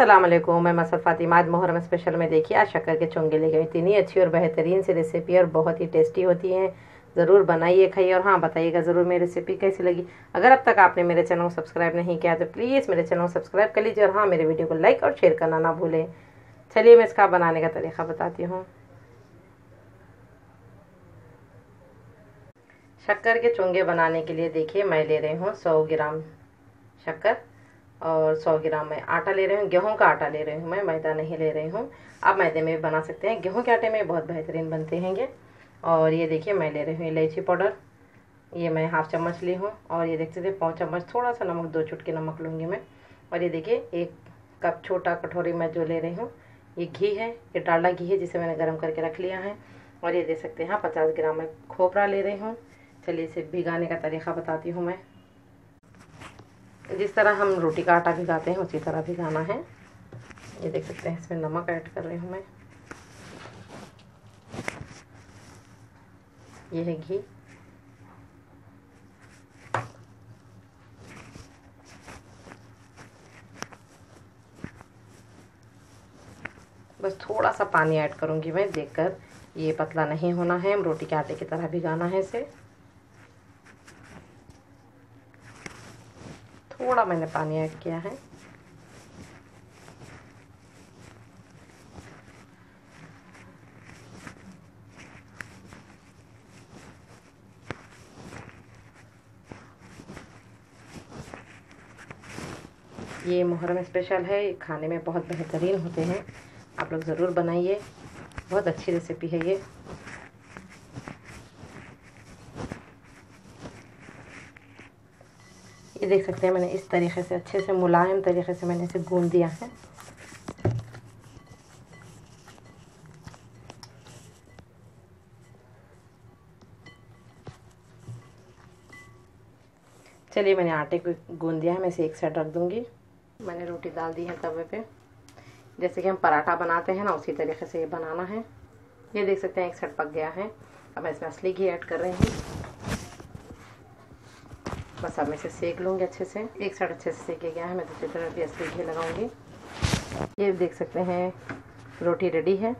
वालेकुम मैं muscle Fatima. Muharram special में देखिए आज शक्कर के चोंगे ले गई इतनी अच्छी और बेहतरीन सी रेसिपी और बहुत ही टेस्टी होती हैं। ज़रूर बनाइए, खाइए और हाँ बताइएगा ज़रूर मेरी रेसिपी कैसी लगी। अगर अब तक आपने मेरे चैनल को सब्सक्राइब नहीं किया तो प्लीज़ मेरे चैनल को सब्सक्राइब कर लीजिए और हाँ मेरे वीडियो को लाइक और शेयर करना ना भूलें। चलिए, मैं इसका बनाने का तरीका बताती हूँ। शक्कर के चोंगे बनाने के लिए देखिए, मैं ले रही हूँ सौ ग्राम शक्कर। और 100 ग्राम मैं आटा ले रही हूँ, गेहूँ का आटा ले रही हूँ मैं, मैदा नहीं ले रही हूँ। आप मैदे में भी बना सकते हैं। गेहूँ के आटे में बहुत बेहतरीन बनते हैं ये और ये देखिए, मैं ले रही हूँ इलायची पाउडर। ये मैं हाफ़ चम्मच ली हूँ और ये देख सकते पाँच चम्मच थोड़ा सा नमक, दो चुटके नमक लूँगी मैं। और ये देखिए, एक कप छोटा कटोरी मैं जो ले रही हूँ, ये घी है। ये डालडा घी है, जिसे मैंने गर्म करके रख लिया है। और ये देख सकते हैं हाँ पचास ग्राम मैं खोपरा ले रही हूँ। चलिए, इसे भिगाने का तरीका बताती हूँ मैं। जिस तरह हम रोटी का आटा भिगाते हैं, उसी तरह भिगाना है। ये देख सकते हैं, इसमें नमक ऐड कर रही हूँ मैं। ये है घी। बस थोड़ा सा पानी ऐड करूँगी मैं, देखकर ये पतला नहीं होना है। हम रोटी के आटे की तरह भिगाना है इसे। थोड़ा मैंने पानी ऐड किया है। ये मुहर्रम स्पेशल है, ये खाने में बहुत बेहतरीन होते हैं। आप लोग ज़रूर बनाइए, बहुत अच्छी रेसिपी है ये। देख सकते हैं, मैंने इस तरीके से अच्छे से मुलायम तरीके से मैंने इसे गूंद दिया है। चलिए, मैंने आटे को गूंद दिया है, मैं इसे एक साइड रख दूँगी। मैंने रोटी डाल दी है तवे पे। जैसे कि हम पराठा बनाते हैं ना, उसी तरीके से ये बनाना है। ये देख सकते हैं, एक साइड पक गया है। अब मैं इसमें असली घी ऐड कर रही हूँ। बस अब मैं इसे सेक लूँगी अच्छे से। एक साइड अच्छे से सेके गया है, मैं दूसरी तरफ़ भी असली घी लगाऊँगी। ये देख सकते हैं, रोटी रेडी है।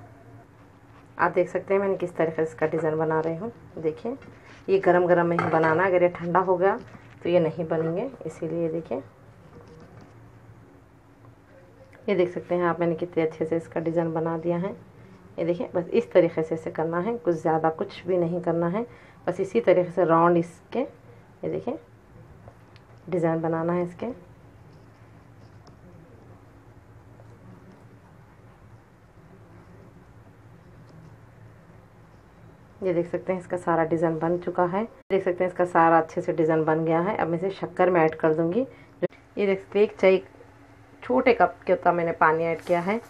आप देख सकते हैं मैंने किस तरीके से इसका डिज़ाइन बना रही हूँ। देखिए, ये गरम गरम में ही बनाना अगर ये ठंडा हो गया तो ये नहीं बनेंगे, इसीलिए देखिए। ये देख सकते हैं आप, मैंने कितने अच्छे से इसका डिज़ाइन बना दिया है। ये देखिए, बस इस तरीके से इसे करना है, कुछ ज़्यादा कुछ भी नहीं करना है। बस इसी तरीके से राउंड इसके, ये देखिए। डिज़ाइन बनाना है इसके। ये देख सकते हैं इसका सारा डिज़ाइन बन चुका है। देख सकते हैं इसका सारा अच्छे से डिज़ाइन बन गया है। अब मैं इसे शक्कर में ऐड कर दूँगी। ये देख सकते एक चाय, छोटे कप के उतना मैंने पानी ऐड किया है।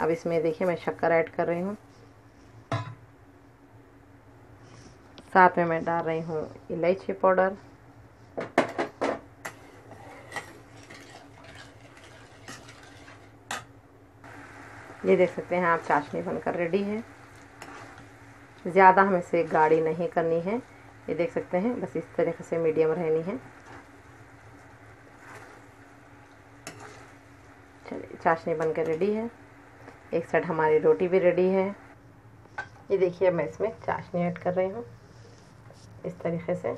अब इसमें देखिए मैं शक्कर ऐड कर रही हूँ। साथ में मैं डाल रही हूँ इलायची पाउडर। ये देख सकते हैं, आप चाशनी बनकर रेडी है। ज़्यादा हमें से गाढ़ी नहीं करनी है। ये देख सकते हैं, बस इस तरीके से मीडियम रहनी है। चलिए, चाशनी बनकर रेडी है। एक साइड हमारी रोटी भी रेडी है। ये देखिए, मैं इसमें चाशनी ऐड कर रही हूँ। इस तरीके से।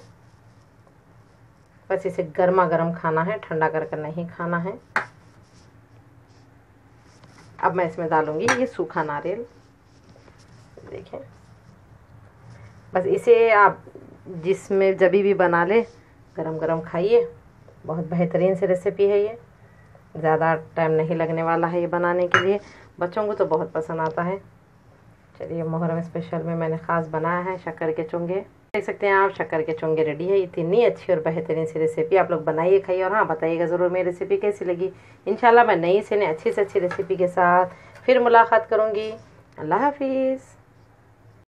बस इसे गर्मा गर्म खाना है, ठंडा कर कर नहीं खाना है। अब मैं इसमें डालूँगी ये सूखा नारियल। देखें। बस इसे आप जिसमें जब भी बना ले गरम गरम खाइए। बहुत बेहतरीन सी रेसिपी है ये। ज़्यादा टाइम नहीं लगने वाला है ये बनाने के लिए। बच्चों को तो बहुत पसंद आता है। चलिए मुहर्रम स्पेशल में मैंने ख़ास बनाया है, शक्कर के चुंगे। देख सकते हैं आप, शक्कर के चुंगे रेडी है इतनी अच्छी और बेहतरीन सी रेसिपी आप लोग बनाइए, खाइए और हाँ बताइएगा ज़रूर मेरी रेसिपी कैसी लगी। इंशाल्लाह मैं नई से नई अच्छी से अच्छी रेसिपी के साथ फिर मुलाकात करूँगी। अल्लाह हाफिज़।